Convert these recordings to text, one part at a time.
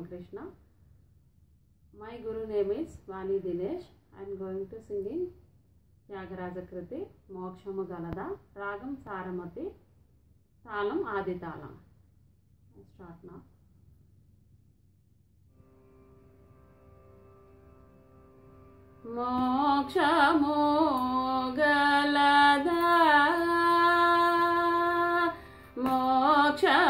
name Ramakrishna. My guru name is Vani Dinesh. I am going to singing Tyagaraja Kriti, Mokshamu Ganada, Ragam Saramati, Talam Adi Talam. I start now. మోక్షము గలదా మోక్షము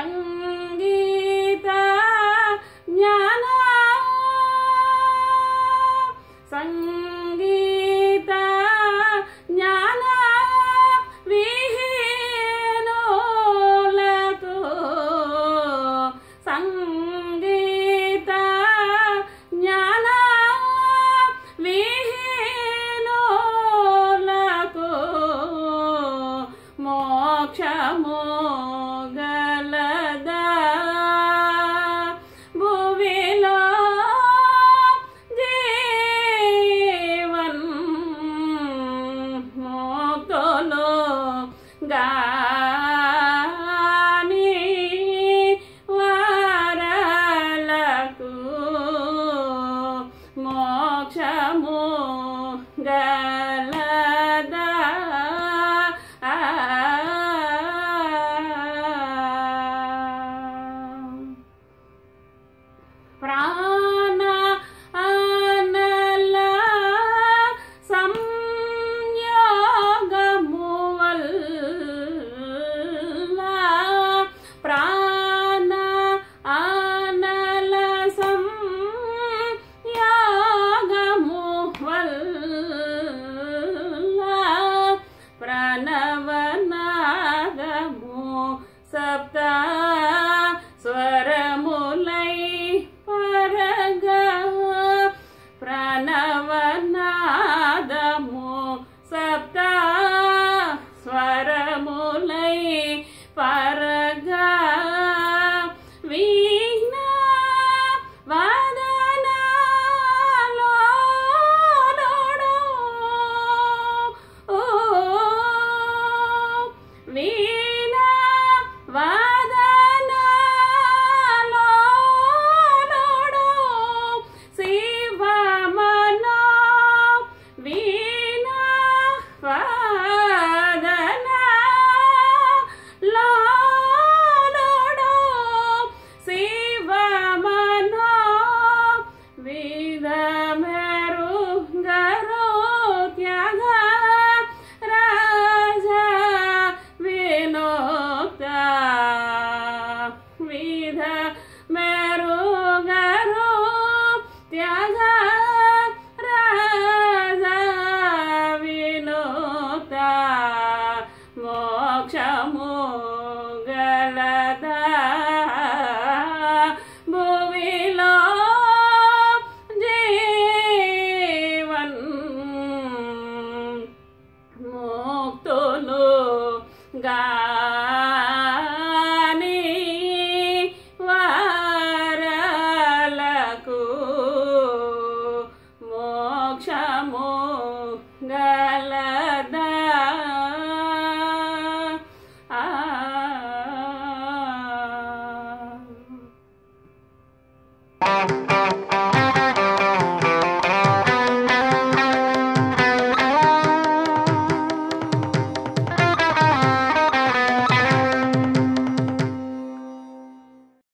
trắng सप्ता